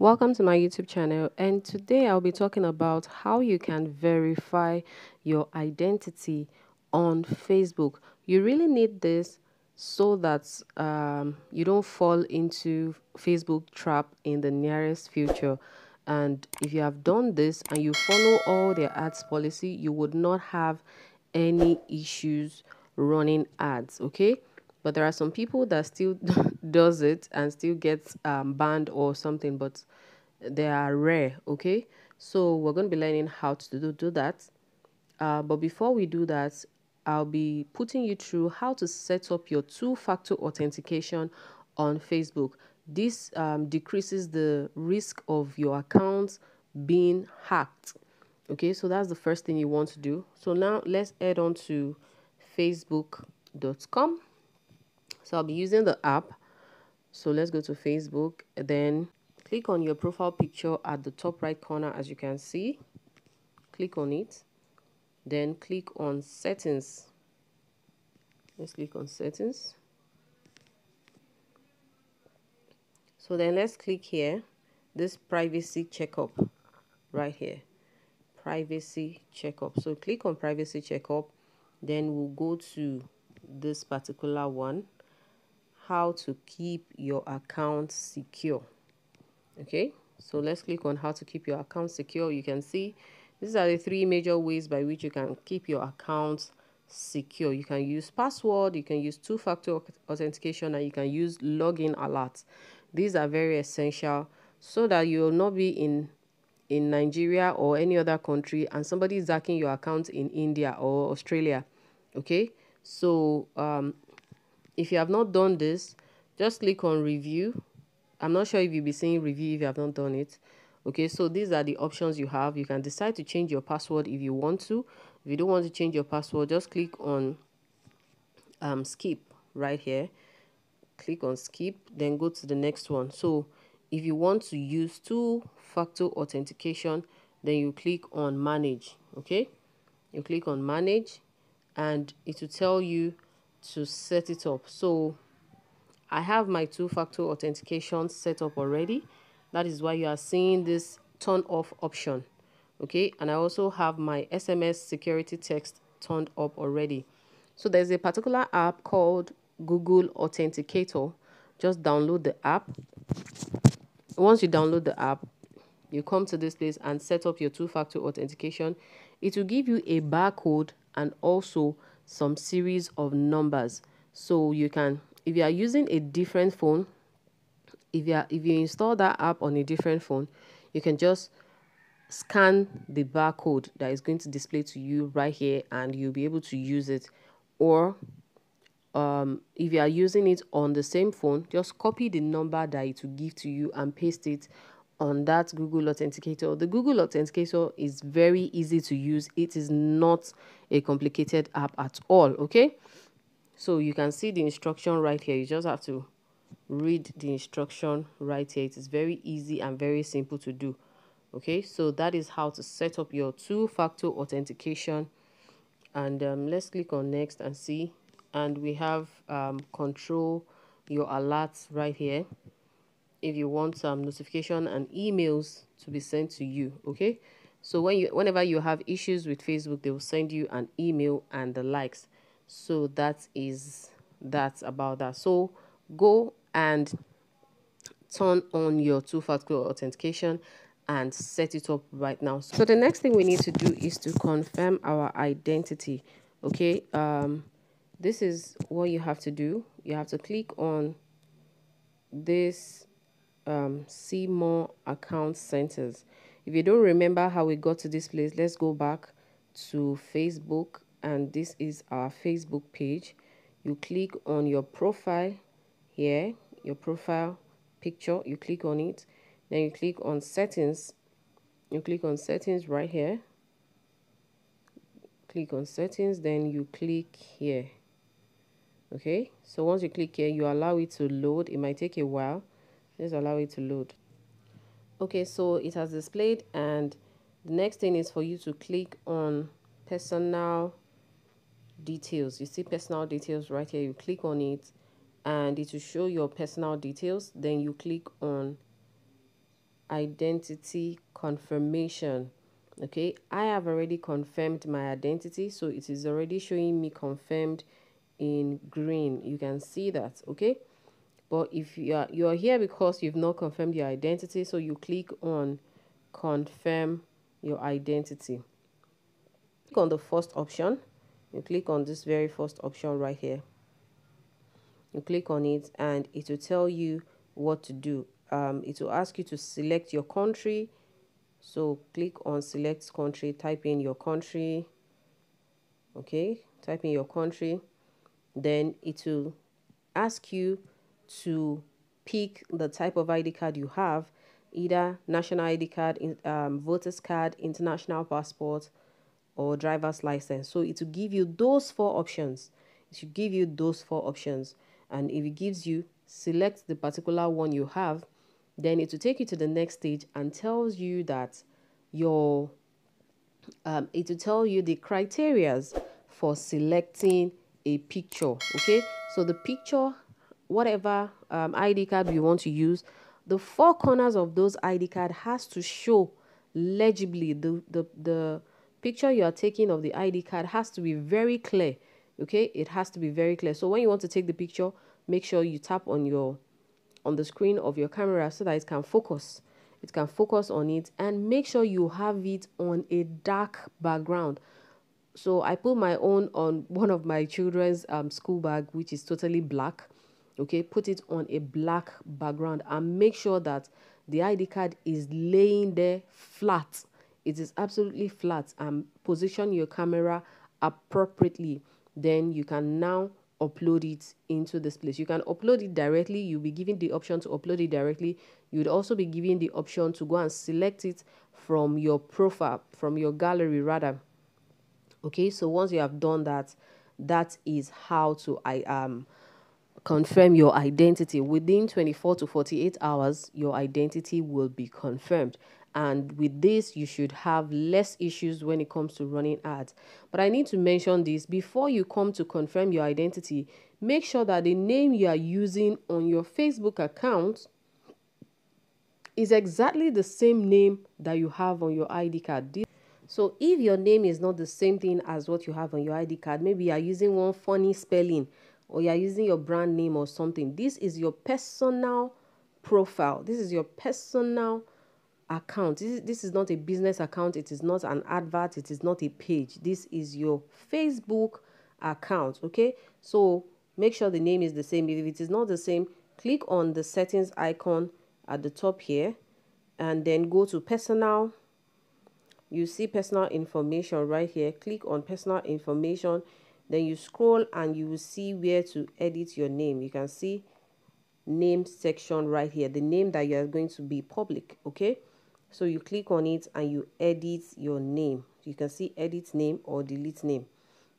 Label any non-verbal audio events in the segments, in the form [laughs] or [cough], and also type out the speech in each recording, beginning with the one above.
Welcome to my YouTube channel and today I'll be talking about how you can verify your identity on Facebook. You really need this so that um, you don't fall into Facebook trap in the nearest future. And if you have done this and you follow all their ads policy, you would not have any issues running ads, okay? But there are some people that still [laughs] does it and still gets um, banned or something but they are rare okay? So we're going to be learning how to do, do that. Uh, but before we do that i'll be putting you through how to set up your two-factor authentication on facebook. This um, decreases the risk of your account being hacked okay? So that's the first thing you want to do. So now let's head on to facebook.com so I'll be using the app. So let's go to Facebook. Then click on your profile picture at the top right corner as you can see. Click on it. Then click on settings. Let's click on settings. So then let's click here. This privacy checkup right here. Privacy checkup. So click on privacy checkup. Then we'll go to this particular one how to keep your account secure. Okay? So let's click on how to keep your account secure. You can see these are the three major ways by which you can keep your account secure. You can use password you can use two-factor authentication and you can use login alerts these are very essential so that you will not be in in Nigeria or any other country and somebody is hacking your account in India or Australia. Okay? So um, if you have not done this just click on review. I'm not sure if you'll be seeing review if you have not done it. Okay so these are the options you have. You can decide to change your password if you want to. If you don't want to change your password just click on um, skip right here. Click on skip then go to the next one. So if you want to use two-factor authentication then you click on manage okay? You click on manage and it will tell you to set it up. So I have my two-factor authentication set up already. That is why you are seeing this turn off option okay? And I also have my SMS security text turned up already. So there's a particular app called Google Authenticator. Just download the app. Once you download the app you come to this place and set up your two-factor authentication. It will give you a barcode and also some series of numbers. So you can if you are using a different phone if you are, if you install that app on a different phone you can just scan the barcode that is going to display to you right here and you'll be able to use it. Or um, if you are using it on the same phone just copy the number that it will give to you and paste it on that Google Authenticator. The Google Authenticator is very easy to use. It is not a complicated app at all, okay? So you can see the instruction right here. You just have to read the instruction right here. It is very easy and very simple to do. Okay, so that is how to set up your two-factor authentication. And um, let's click on next and see. And we have um, control your alerts right here if you want some notification and emails to be sent to you okay? So when you whenever you have issues with facebook they will send you an email and the likes. So that is that about that. So go and turn on your two-factor authentication and set it up right now. So the next thing we need to do is to confirm our identity okay? Um this is what you have to do. You have to click on this um, see more account centers. If you don't remember how we got to this place, let's go back to Facebook and this is our Facebook page. You click on your profile here, your profile picture, you click on it. Then you click on settings. You click on settings right here. Click on settings, then you click here. Okay, so once you click here, you allow it to load. It might take a while Let's allow it to load. Okay, so it has displayed and the next thing is for you to click on personal details. You see personal details right here. You click on it and it will show your personal details. Then you click on identity confirmation okay i have already confirmed my identity so it is already showing me confirmed in green you can see that okay but if you are you're here because you've not confirmed your identity so you click on confirm your identity. Click on the first option. You click on this very first option right here. You click on it and it will tell you what to do. Um, it will ask you to select your country. So click on select country type in your country. Okay type in your country. Then it will ask you to pick the type of id card you have either national id card um, voters card international passport or driver's license. So it will give you those four options. It should give you those four options. And if it gives you select the particular one you have then it will take you to the next stage and tells you that your um, it will tell you the criterias for selecting a picture okay? So the picture whatever um, id card you want to use the four corners of those id card has to show legibly. The the the picture you are taking of the id card has to be very clear okay? It has to be very clear. So when you want to take the picture make sure you tap on your on the screen of your camera so that it can focus. It can focus on it and make sure you have it on a dark background. So i put my own on one of my children's um, school bag which is totally black okay put it on a black background and make sure that the id card is laying there flat. It is absolutely flat and position your camera appropriately. Then you can now upload it into this place. You can upload it directly. You'll be given the option to upload it directly. You'd also be given the option to go and select it from your profile from your gallery rather. Okay so once you have done that that is how to i um confirm your identity. Within 24 to 48 hours your identity will be confirmed. And with this you should have less issues when it comes to running ads. But i need to mention this. Before you come to confirm your identity make sure that the name you are using on your facebook account is exactly the same name that you have on your id card. So if your name is not the same thing as what you have on your id card maybe you are using one funny spelling or you are using your brand name or something this is your personal profile. This is your personal account. This is, this is not a business account. It is not an advert. It is not a page. This is your facebook account okay? So make sure the name is the same. If it is not the same click on the settings icon at the top here and then go to personal. You see personal information right here. Click on personal information then you scroll and you will see where to edit your name. You can see name section right here the name that you are going to be public okay? So you click on it and you edit your name. You can see edit name or delete name.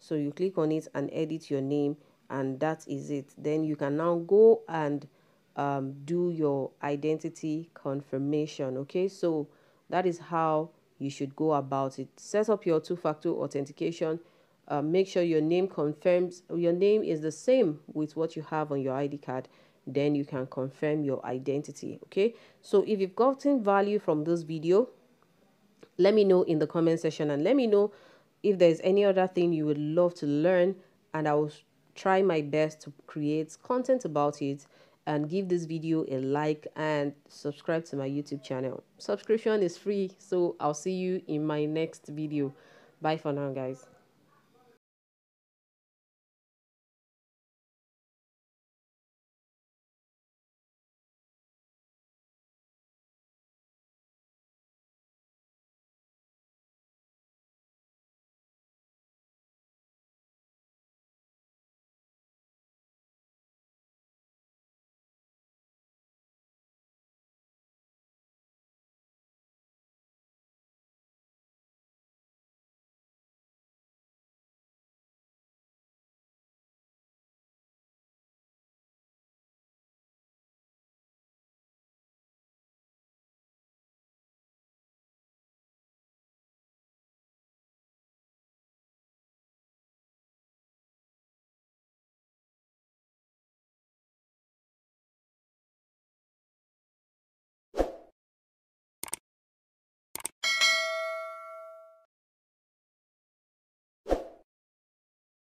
So you click on it and edit your name and that is it. Then you can now go and um, do your identity confirmation okay? So that is how you should go about it. Set up your two-factor authentication uh, make sure your name confirms your name is the same with what you have on your id card then you can confirm your identity okay? So if you've gotten value from this video let me know in the comment section and let me know if there's any other thing you would love to learn and i will try my best to create content about it and give this video a like and subscribe to my youtube channel. Subscription is free so i'll see you in my next video. Bye for now guys